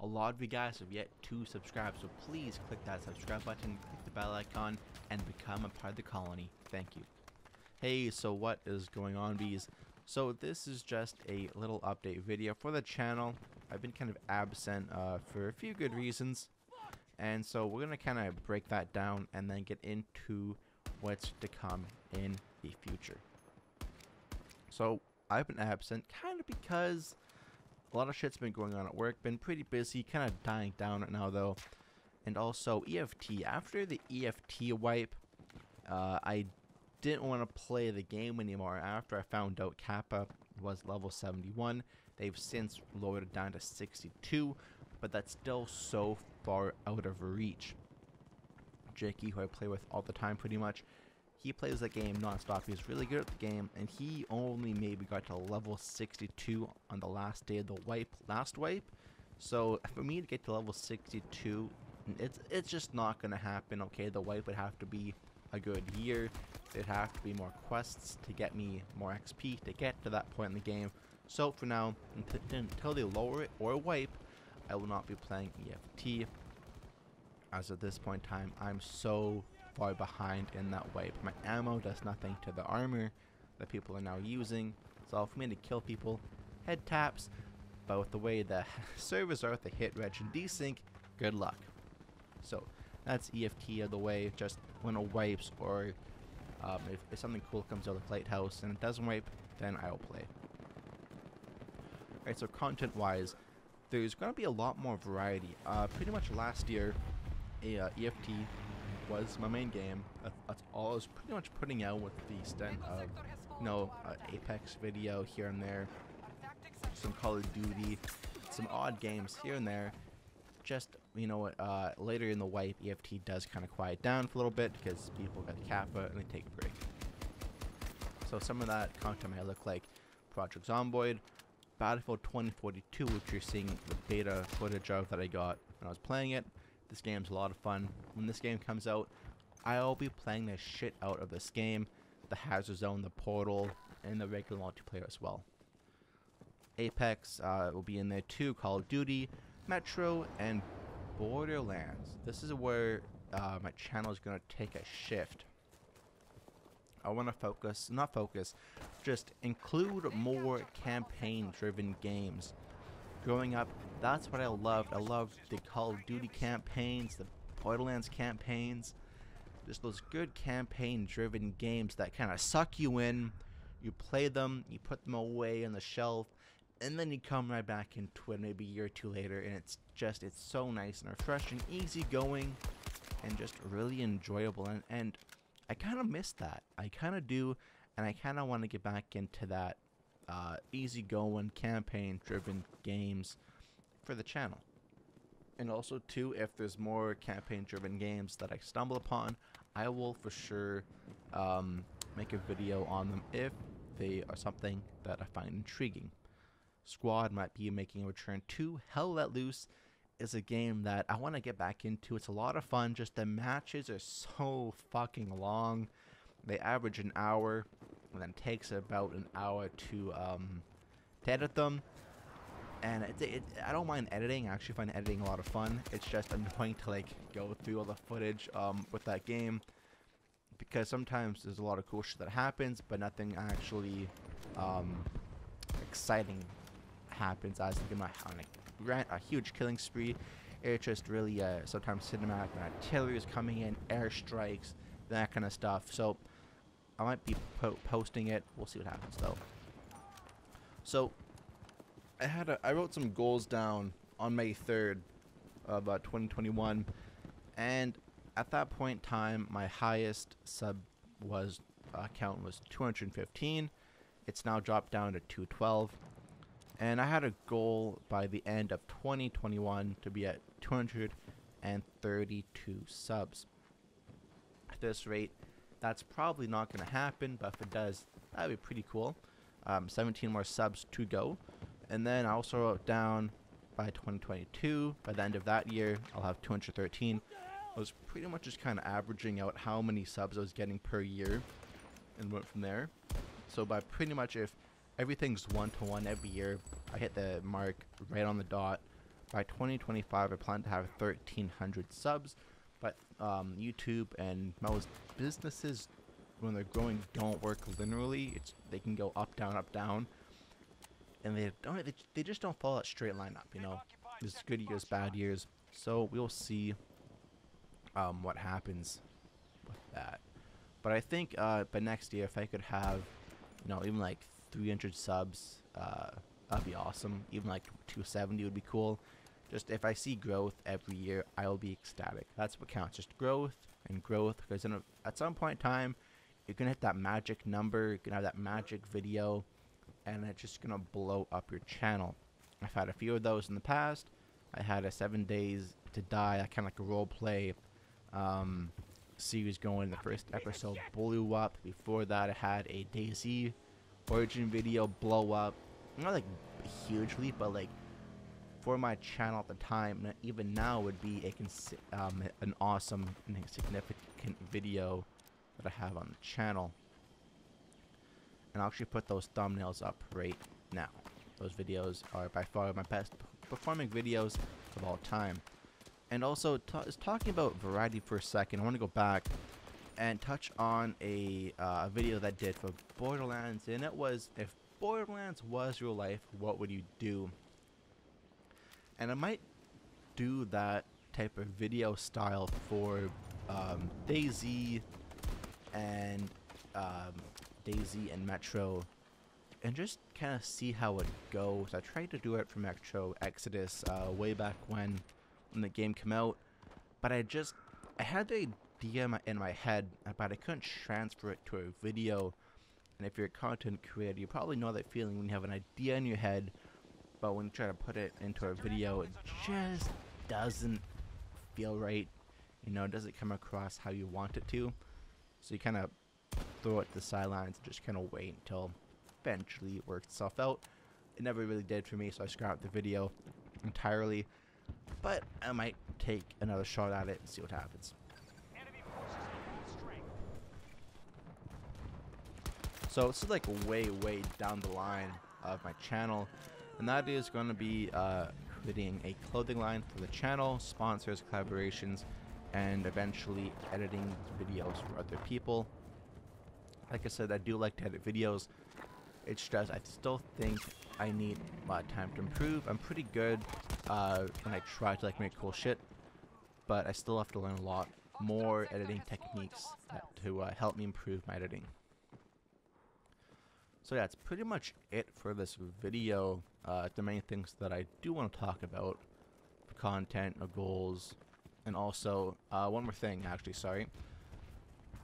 A lot of you guys have yet to subscribe, so please click that subscribe button, click the bell icon, and become a part of the colony. Thank you. Hey, so what is going on, bees? So this is just a little update video for the channel. I've been kind of absent uh, for a few good reasons. And so we're going to kind of break that down and then get into what's to come in the future. So I've been absent kind of because a lot of shit's been going on at work. Been pretty busy, kind of dying down right now though. And also EFT. After the EFT wipe, uh, I didn't want to play the game anymore after I found out Kappa was level 71. They've since lowered it down to 62, but that's still so far out of reach. Jakey, who I play with all the time pretty much, he plays the game nonstop. He's really good at the game, and he only maybe got to level 62 on the last day of the wipe, last wipe. So for me to get to level 62, it's it's just not gonna happen. Okay, the wipe would have to be a good year. There'd have to be more quests to get me more XP to get to that point in the game. So for now, until they lower it or wipe, I will not be playing EFT. As at this point in time, I'm so far behind in that wipe. My ammo does nothing to the armor that people are now using. So for me to kill people, head taps. But with the way the servers are with the hit reg and desync, good luck. So that's EFT of the way. Just when it wipes or um, if, if, something cool comes out of the Lighthouse and it doesn't wipe, then I'll play. Alright, so content-wise, there's going to be a lot more variety. Uh, pretty much last year, a, uh, EFT was my main game. That's all I was pretty much putting out with the extent of, you know, uh, Apex video here and there, some Call of Duty, some odd games here and there. Just, you know, uh, later in the wipe, EFT does kind of quiet down for a little bit because people got the Kappa and they take a break. So some of that content may look like Project Zomboid, Battlefield 2042, which you're seeing the beta footage of that I got when I was playing it. This game's a lot of fun. When this game comes out, I'll be playing the shit out of this game, the Hazard Zone, the Portal, and the regular multiplayer as well. Apex uh, will be in there too, Call of Duty, Metro, and Borderlands. This is where uh, my channel is going to take a shift. I want to focus, not focus, just include more campaign-driven games. Growing up, that's what I loved. I loved the Call of Duty campaigns, the Borderlands campaigns, just those good campaign-driven games that kind of suck you in. You play them, you put them away on the shelf, and then you come right back into it maybe a year or two later, and it's just, it's so nice and refreshing, easy going, and just really enjoyable. And, and I kind of miss that. I kind of do, and I kind of want to get back into that uh, easygoing, campaign-driven games for the channel. And also, too, if there's more campaign-driven games that I stumble upon, I will for sure um, make a video on them if they are something that I find intriguing. Squad might be making a return to Hell Let Loose is a game that I want to get back into. It's a lot of fun. Just the matches are so fucking long. They average an hour, and then takes about an hour to um, to edit them. And it, it, I don't mind editing. I actually find editing a lot of fun. It's just annoying to like go through all the footage um, with that game because sometimes there's a lot of cool shit that happens, but nothing actually um, exciting happens as like, on a, grant a huge killing spree. It's just really uh, sometimes cinematic artillery is coming in, airstrikes, that kind of stuff. So I might be po posting it. We'll see what happens though. So I had a, I wrote some goals down on May 3rd of uh, 2021 and at that point in time my highest sub was uh, count was 215 it's now dropped down to 212 and I had a goal by the end of 2021 to be at 232 subs at this rate that's probably not going to happen, but if it does, that would be pretty cool. Um, 17 more subs to go. And then I also wrote down by 2022, by the end of that year, I'll have 213. I was pretty much just kind of averaging out how many subs I was getting per year and went from there. So by pretty much if everything's one to one every year, I hit the mark right on the dot. by 2025, I plan to have 1,300 subs. But um, YouTube and most businesses, when they're growing, don't work linearly. It's they can go up, down, up, down, and they don't. They, they just don't follow that straight line up. You know, there's good years, bad years. So we'll see um, what happens with that. But I think uh, by next year, if I could have, you know, even like 300 subs, uh, that'd be awesome. Even like 270 would be cool. Just if I see growth every year, I'll be ecstatic. That's what counts. Just growth and growth. Because at some point in time, you're gonna hit that magic number. You're gonna have that magic video, and it's just gonna blow up your channel. I've had a few of those in the past. I had a seven days to die, kind of like a role play um, series going. The first episode blew up. Before that, I had a DayZ origin video blow up. Not like hugely, but like for my channel at the time, even now would be a um, an awesome and significant video that I have on the channel. And I'll actually put those thumbnails up right now. Those videos are by far my best performing videos of all time. And also, talking about variety for a second, I want to go back and touch on a uh, video that I did for Borderlands, and it was, if Borderlands was real life, what would you do? And I might do that type of video style for um, DayZ and um, DayZ and Metro and just kind of see how it goes. I tried to do it for Metro Exodus uh, way back when when the game came out, but I just I had the idea in my head, but I couldn't transfer it to a video. And if you're a content creator, you probably know that feeling when you have an idea in your head, but when you try to put it into a video, it just doesn't feel right. You know, it doesn't come across how you want it to. So you kind of throw it to the sidelines and just kind of wait until eventually it works itself out. It never really did for me, so I scrapped the video entirely. But I might take another shot at it and see what happens. So this is like way, way down the line of my channel. And that is going to be uh, creating a clothing line for the channel, sponsors, collaborations, and eventually editing videos for other people. Like I said, I do like to edit videos. It's just I still think I need a lot of time to improve. I'm pretty good uh, when I try to like make cool shit, but I still have to learn a lot more editing techniques to uh, help me improve my editing. So yeah, that's pretty much it for this video. Uh, the main things that I do want to talk about, content, goals, and also uh, one more thing. Actually, sorry.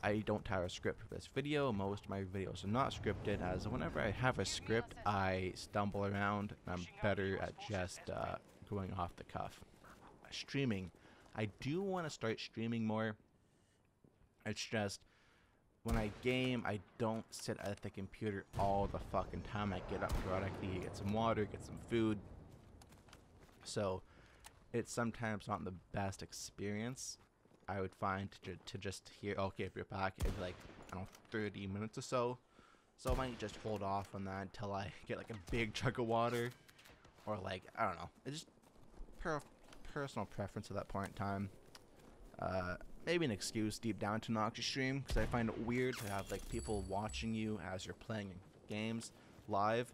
I don't have a script for this video. Most of my videos are not scripted, as whenever I have a script, I stumble around, and I'm better at just uh, going off the cuff. Streaming. I do want to start streaming more. It's just, when I game, I don't sit at the computer all the fucking time. I get up periodically, get some water, get some food. So, it's sometimes not the best experience I would find to, to just hear, okay, if you're back in like, I don't know, 30 minutes or so. So I might just hold off on that until I get like a big chunk of water. Or like, I don't know. It's just per personal preference at that point in time. Uh, maybe an excuse deep down to not stream because I find it weird to have like people watching you as you're playing games live.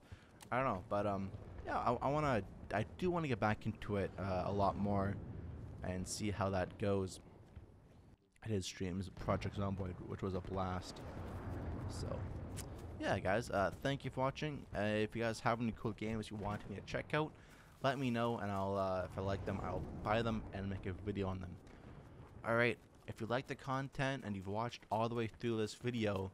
I don't know, but um, yeah, I, I want to, I do want to get back into it uh, a lot more and see how that goes his streams, Project Zomboid, which was a blast. So, yeah, guys, uh, thank you for watching. Uh, if you guys have any cool games you want me to check out, let me know, and I'll, uh, if I like them, I'll buy them and make a video on them. Alright, if you like the content and you've watched all the way through this video,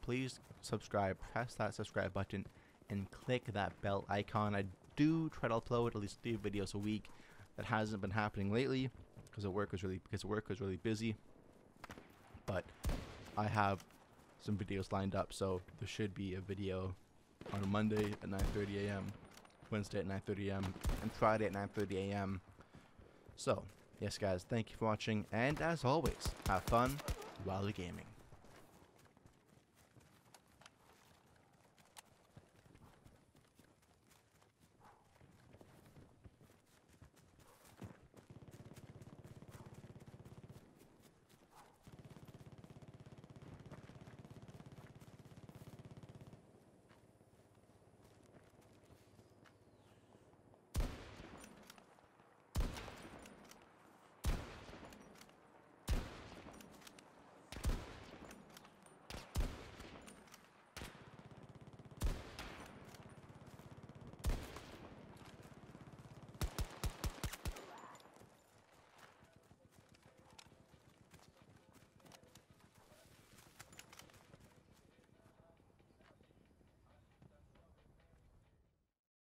please subscribe, press that subscribe button, and click that bell icon. I do try to upload at least three videos a week. That hasn't been happening lately because the work was really because work was really busy but I have some videos lined up, so there should be a video on Monday at 9.30 a.m., Wednesday at 9.30 a.m., and Friday at 9.30 a.m. So, yes guys, thank you for watching, and as always, have fun while you're gaming.